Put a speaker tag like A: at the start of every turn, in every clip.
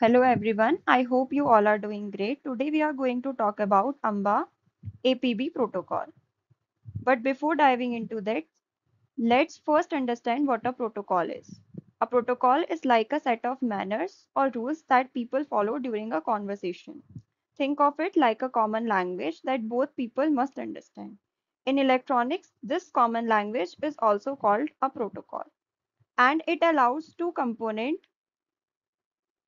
A: Hello everyone, I hope you all are doing great. Today we are going to talk about AMBA APB protocol. But before diving into that, let's first understand what a protocol is. A protocol is like a set of manners or rules that people follow during a conversation. Think of it like a common language that both people must understand. In electronics, this common language is also called a protocol and it allows two components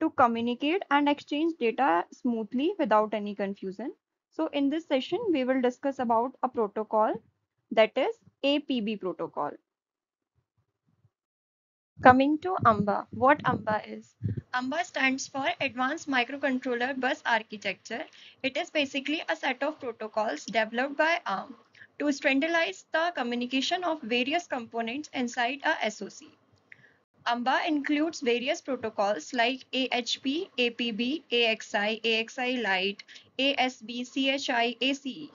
A: to communicate and exchange data smoothly without any confusion. So in this session, we will discuss about a protocol that is APB protocol. Coming to AMBA, what AMBA is? AMBA stands for Advanced Microcontroller Bus Architecture. It is basically a set of protocols developed by ARM to standardize the communication of various components inside a SoC. AMBA includes various protocols like AHB, APB, AXI, AXI Lite, ASB, CHI, ACE.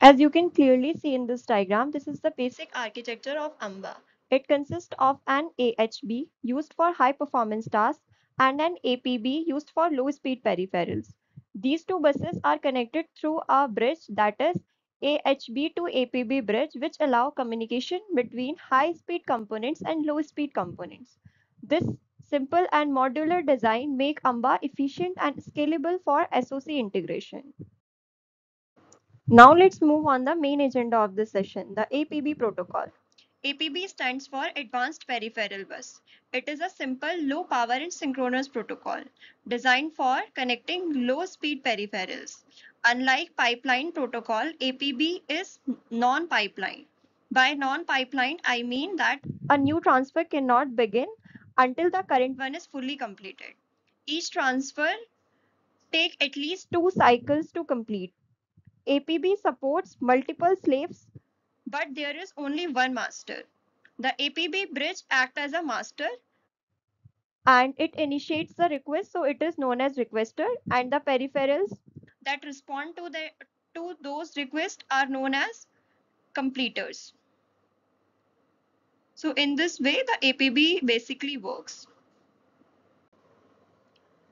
A: As you can clearly see in this diagram, this is the basic architecture of AMBA. It consists of an AHB used for high performance tasks and an APB used for low speed peripherals. These two buses are connected through a bridge that is AHB to APB bridge which allow communication between high-speed components and low-speed components. This simple and modular design make AMBA efficient and scalable for SoC integration. Now let's move on the main agenda of this session, the APB protocol. APB stands for Advanced Peripheral Bus. It is a simple low power and synchronous protocol designed for connecting low speed peripherals. Unlike pipeline protocol, APB is non-pipeline. By non-pipeline, I mean that a new transfer cannot begin until the current one is fully completed. Each transfer take at least two cycles to complete. APB supports multiple slaves, but there is only one master. The APB bridge acts as a master and it initiates the request, so it is known as requester, and the peripherals that respond to the to those requests are known as completers. So in this way, the APB basically works.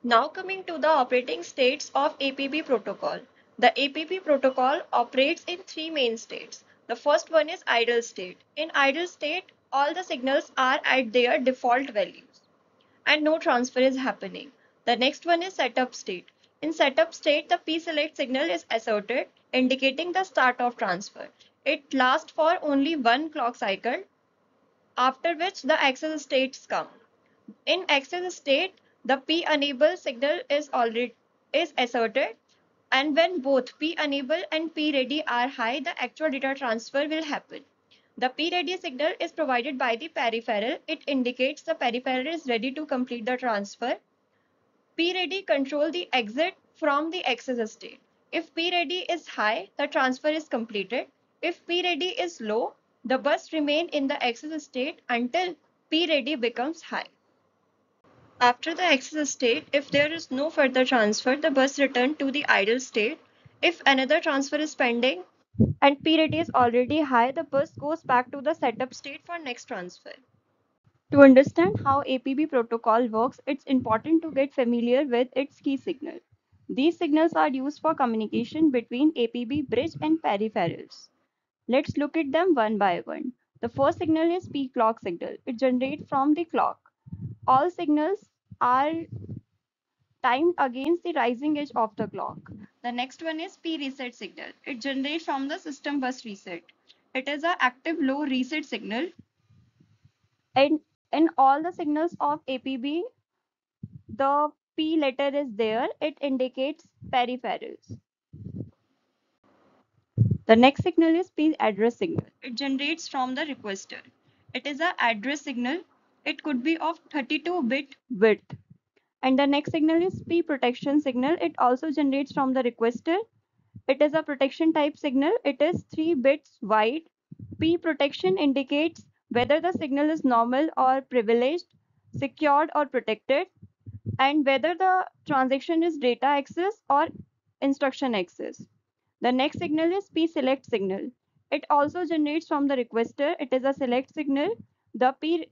A: Now coming to the operating states of APB protocol. The APB protocol operates in three main states. The first one is idle state. In idle state, all the signals are at their default values and no transfer is happening. The next one is setup state. In setup state, the P-select signal is asserted, indicating the start of transfer. It lasts for only one clock cycle, after which the access states come. In access state, the P-enable signal is already is asserted, and when both P-enable and P-ready are high, the actual data transfer will happen. The P-ready signal is provided by the peripheral. It indicates the peripheral is ready to complete the transfer P-ready control the exit from the access state. If P-ready is high, the transfer is completed. If P-ready is low, the bus remain in the access state until P-ready becomes high. After the access state, if there is no further transfer, the bus return to the idle state. If another transfer is pending and P-ready is already high, the bus goes back to the setup state for next transfer. To understand how APB protocol works, it's important to get familiar with its key signal. These signals are used for communication between APB bridge and peripherals. Let's look at them one by one. The first signal is P clock signal. It generates from the clock. All signals are timed against the rising edge of the clock. The next one is P reset signal. It generates from the system bus reset. It is an active low reset signal and in all the signals of APB, the P letter is there. It indicates peripherals. The next signal is P address signal. It generates from the requester. It is an address signal. It could be of 32-bit width. And the next signal is P protection signal. It also generates from the requester. It is a protection type signal. It is 3 bits wide. P protection indicates whether the signal is normal or privileged, secured or protected, and whether the transaction is data access or instruction access. The next signal is P select signal. It also generates from the requester. It is a select signal. The P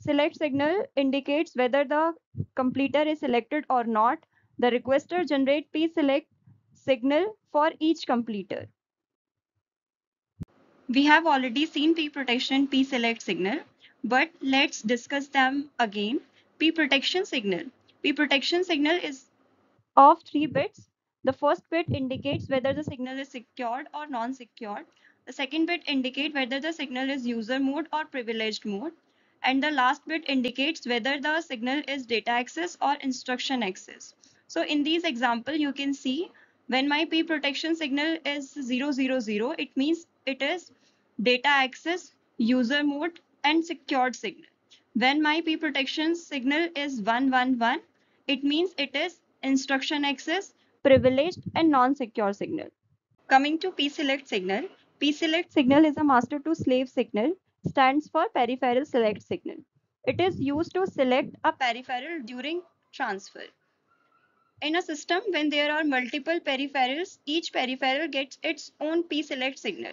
B: select signal indicates whether the completer is selected or not. The requester generate p select signal for each completer. We have already seen p protection p select signal, but let's discuss them again. p protection signal. p protection signal is of three bits. The first bit indicates whether the signal is secured or non-secured. The second bit indicates whether the signal is user mode or privileged mode. And the last bit indicates whether the signal is data access or instruction access. So in these example, you can see when my P protection signal is 000, it means it is data access, user mode, and secured signal. When my P protection signal is 111, it means it is instruction access, privileged, and non-secure signal. Coming to P-select signal, P-select signal is a master to slave signal, stands for peripheral select signal. It is used to select a peripheral during transfer. In a system, when there are multiple peripherals, each peripheral gets its own P-select signal,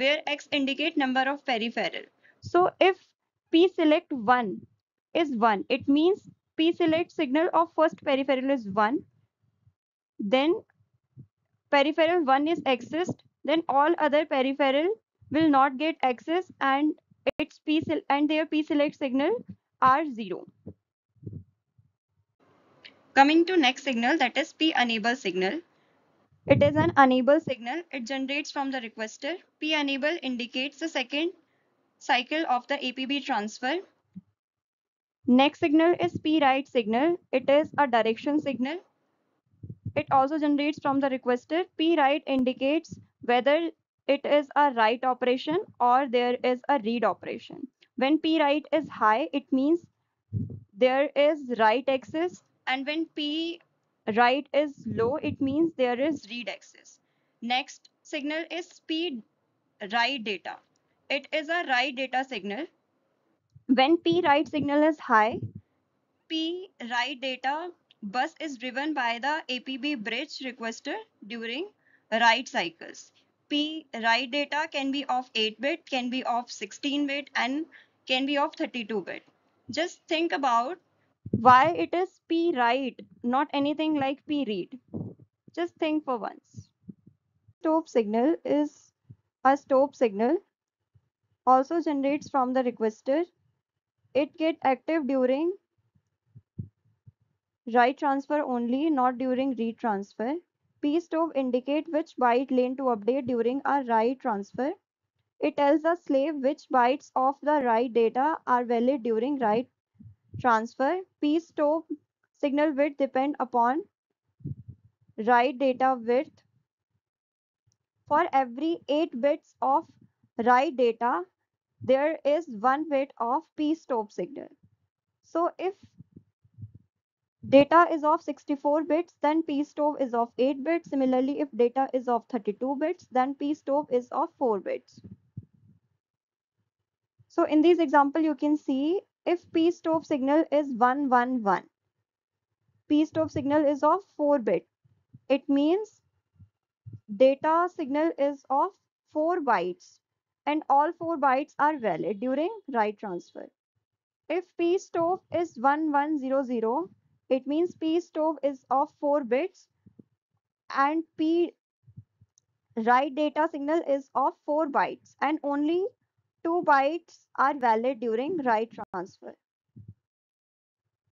B: where X indicate number of peripheral. So if P-select 1 is 1, it means P-select signal of first peripheral is 1. Then peripheral 1 is accessed, then all other peripheral will not get access and its P and their P-select signal are 0. Coming to next signal that is P enable signal. It is an enable signal. It generates from the requester. P enable indicates the second cycle of the APB transfer. Next signal is P write signal. It is a direction signal. It also generates from the requester. P write indicates whether it is a write operation or there is a read operation. When P write is high, it means there is write access and when P write is low, it means there is read access. Next signal is P write data. It is a write data signal. When P write signal is high, P write data bus is driven by the APB bridge requester during write cycles. P write data can be of 8 bit, can be of 16 bit and can be of 32 bit. Just think about why it is p write not anything like p read. Just think for once. Stop signal is a stop signal also generates from the requester. It get active during write transfer only not during read transfer. P stop indicate which byte lane to update during a write transfer. It tells the slave which bytes of the write data are valid during write transfer, p-stop signal width depend upon write data width. For every 8 bits of write data, there is 1 bit of p-stop signal. So if data is of 64 bits, then p-stop is of 8 bits. Similarly, if data is of 32 bits, then p-stop is of 4 bits. So in this example, you can see if p stop signal is 111 p stop signal is of 4 bit it means data signal is of 4 bytes and all 4 bytes are valid during write transfer. If p stop is 1100 it means p stop is of 4 bits and p write data signal is of 4 bytes and only 2 bytes are valid during write transfer.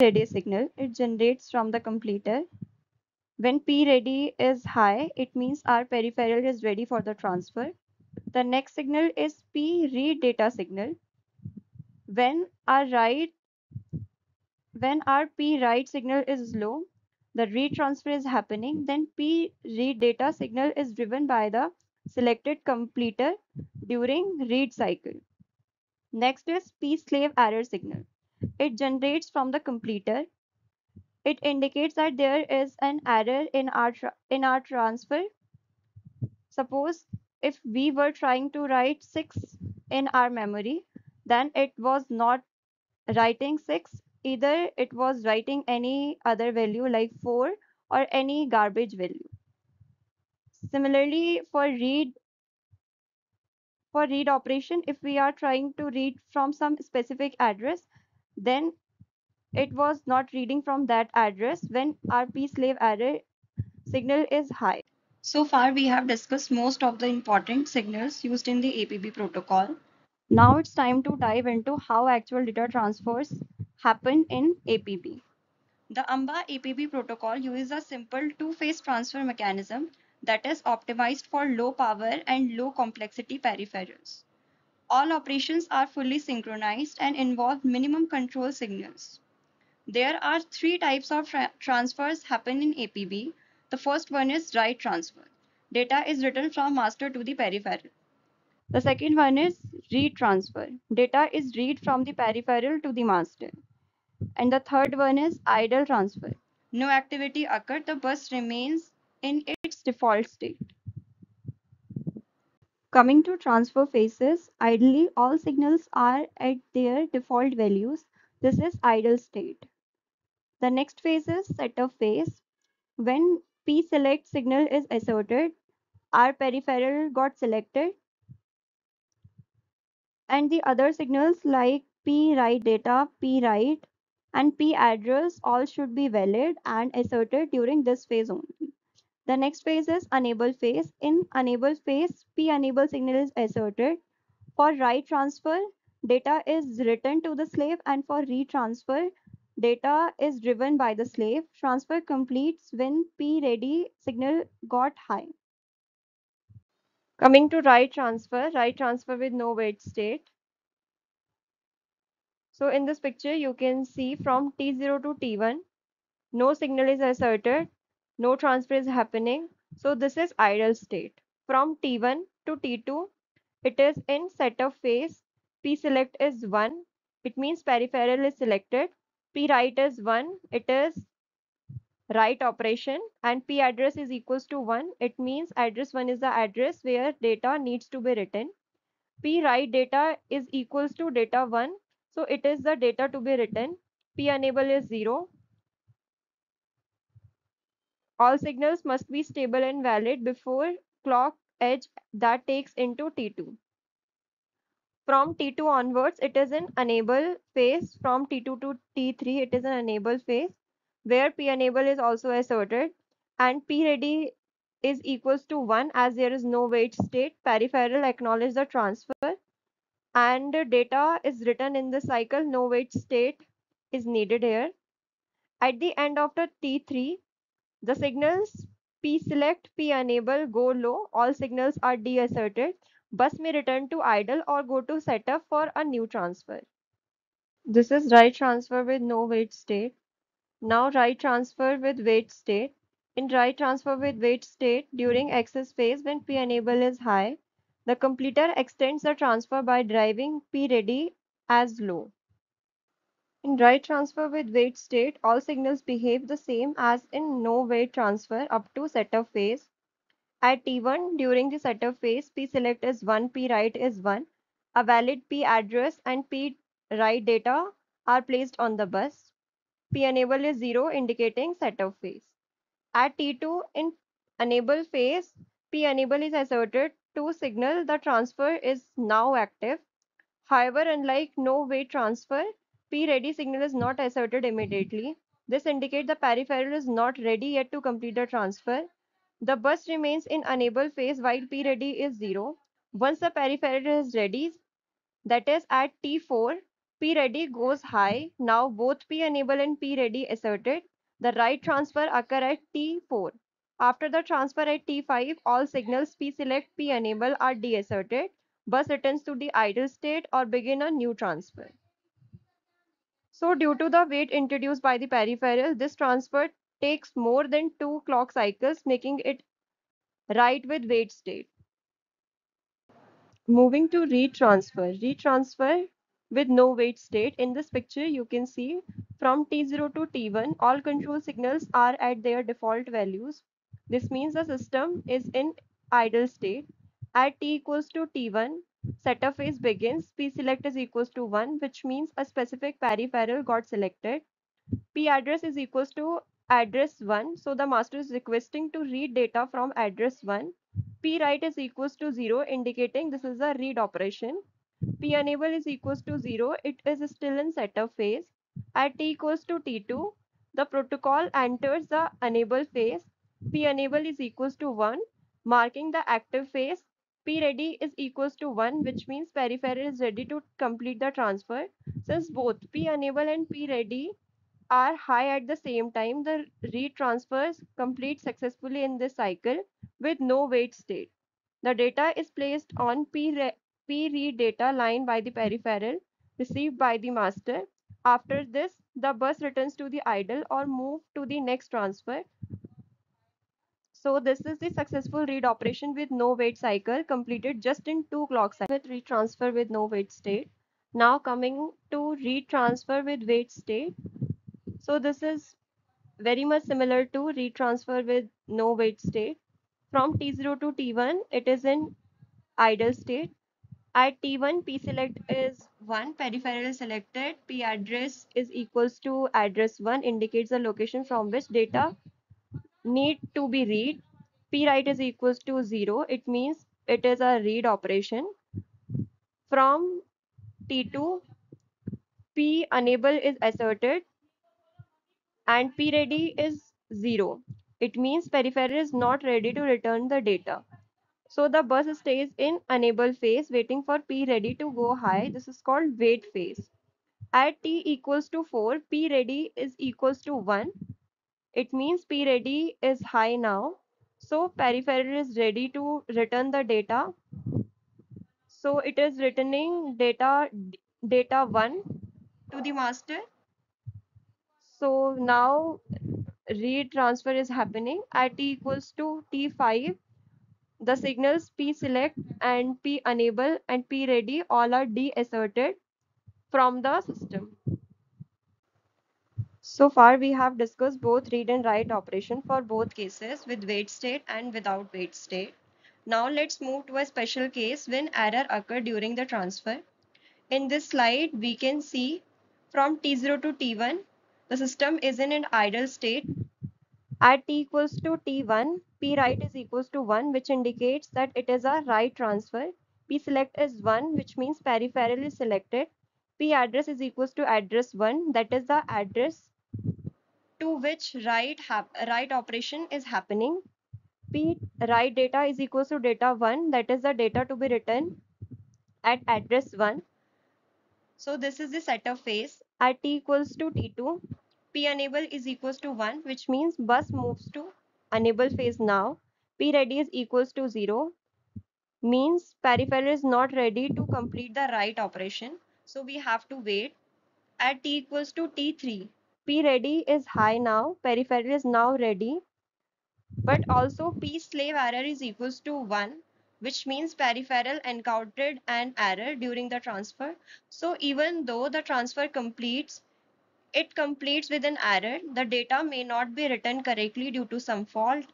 B: Ready signal, it generates from the completer. When P ready is high, it means our peripheral is ready for the transfer. The next signal is P read data signal. When our write when our P write signal is low, the read transfer is happening, then P read data signal is driven by the selected completer during read cycle. Next is p-slave error signal. It generates from the completer. It indicates that there is an error in our in our transfer. Suppose if we were trying to write 6 in our memory, then it was not writing 6, either it was writing any other value like 4 or any garbage value. Similarly, for read for read operation, if we are trying to read from some specific address, then it was not reading from that address when our p slave error signal is high.
A: So far, we have discussed most of the important signals used in the APB protocol.
B: Now it's time to dive into how actual data transfers happen in APB.
A: The AMBA APB protocol uses a simple two-phase transfer mechanism that is optimized for low power and low complexity peripherals. All operations are fully synchronized and involve minimum control signals. There are three types of tra transfers happen in APB. The first one is write transfer. Data is written from master to the peripheral.
B: The second one is read transfer. Data is read from the peripheral to the master. And the third one is idle transfer.
A: No activity occurred, the bus remains in
B: default state. Coming to transfer phases, ideally all signals are at their default values. This is idle state. The next phase is setup phase. When P select signal is asserted, our peripheral got selected and the other signals like P write data, P write and P address all should be valid and asserted during this phase only. The next phase is enable phase. In enable phase, P enable signal is asserted. For write transfer, data is written to the slave and for retransfer, data is driven by the slave. Transfer completes when P ready signal got high. Coming to write transfer, write transfer with no wait state. So in this picture, you can see from T0 to T1, no signal is asserted, no transfer is happening. So this is idle state. From T1 to T2, it is in setup phase. P select is 1. It means peripheral is selected. P write is 1. It is write operation and p address is equals to 1 it means address 1 is the address where data needs to be written p write data is equals to data 1 so it is the data to be written p enable is 0 all signals must be stable and valid before clock edge that takes into t2 from t2 onwards it is an enable phase. From t2 to t3 it is an enable phase where p enable is also asserted and p ready is equals to 1 as there is no wait state. Peripheral acknowledge the transfer and data is written in the cycle. No wait state is needed here. At the end of the t3 the signals p select p enable go low all signals are deasserted bus may return to idle or go to setup for a new transfer this is write transfer with no wait state now write transfer with wait state. In write transfer with wait state, during access phase when P enable is high, the completer extends the transfer by driving P ready as low. In write transfer with wait state, all signals behave the same as in no wait transfer up to setup phase. At T1, during the setup phase, P select is 1, P write is 1. A valid P address and P write data are placed on the bus. P enable is 0 indicating setup phase. At T2 in enable phase, P enable is asserted to signal the transfer is now active. However, unlike no wait transfer, P ready signal is not asserted immediately. This indicates the peripheral is not ready yet to complete the transfer. The bus remains in enable phase while P ready is 0. Once the peripheral is ready, that is at T4, P ready goes high. Now both P enable and P ready asserted. The write transfer occur at T4. After the transfer at T5, all signals P select P enable are deasserted. Bus returns to the idle state or begin a new transfer. So due to the wait introduced by the peripheral, this transfer takes more than two clock cycles, making it write with wait state. Moving to read transfer. Read transfer with no wait state. In this picture, you can see from T0 to T1, all control signals are at their default values. This means the system is in idle state. At T equals to T1, setup phase begins. P select is equals to 1, which means a specific peripheral got selected. P address is equals to address 1. So the master is requesting to read data from address 1. P write is equals to 0, indicating this is a read operation.
A: P enable is equals to 0, it is still in setup phase. At t equals to t2, the protocol enters the enable phase. P enable is equals to 1, marking the active phase. P ready is equals to 1, which means peripheral is ready to complete the transfer. Since both P enable and P ready are high at the same time, the read transfers complete successfully in this cycle with no wait state. The data is placed on P, P read data line by the peripheral received by the master. After this, the bus returns to the idle or move to the next transfer. So this is the successful read operation with no wait cycle completed just in two clock cycles with read transfer with no wait state. Now coming to read transfer with wait state. So this is very much similar to read transfer with no wait state. From T0 to T1, it is in idle state. At T1, P select is 1, peripheral selected, P address is equals to address 1 indicates the location from which data need to be read. P write is equals to 0, it means it is a read operation. From T2, P enable is asserted and P ready is 0. It means peripheral is not ready to return the data. So the bus stays in enable phase waiting for P ready to go high. This is called wait phase. At T equals to 4, P ready is equals to 1. It means P ready is high now. So peripheral is ready to return the data. So it is returning data data 1 to the master. So now read transfer is happening at t equals to t5 the signals p select and p enable and p ready all are deasserted from the system so far we have discussed both read and write operation for both cases with wait state and without wait state now let's move to a special case when error occur during the transfer in this slide we can see from t0 to t1 the system is in an idle state at t equals to t1, p write is equals to 1, which indicates that it is a write transfer. p select is 1, which means peripheral is selected. p address is equals to address 1, that is the address to which write, write operation is happening. p write data is equals to data 1, that is the data to be written at address 1. So this is the setup phase. At t equals to t2, p enable is equals to 1 which means bus moves to enable phase now p ready is equals to 0 means peripheral is not ready to complete the write operation so we have to wait at t equals to t3 p ready is high now peripheral is now ready but also p slave error is equals to 1 which means peripheral encountered an error during the transfer so even though the transfer completes it completes with an error, the data may not be written correctly due to some fault.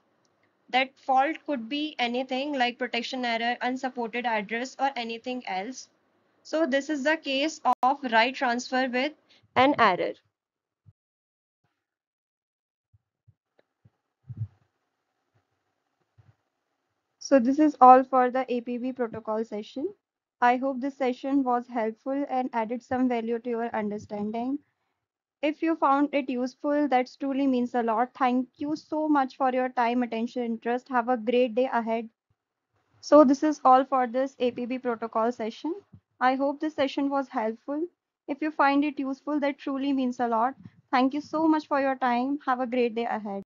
A: That fault could be anything like protection error, unsupported address or anything else. So this is the case of write transfer with an error. So this is all for the APB protocol session. I hope this session was helpful and added some value to your understanding. If you found it useful, that truly means a lot. Thank you so much for your time, attention, interest. Have a great day ahead. So this is all for this APB protocol session. I hope this session was helpful. If you find it useful, that truly means a lot. Thank you so much for your time. Have a great day ahead.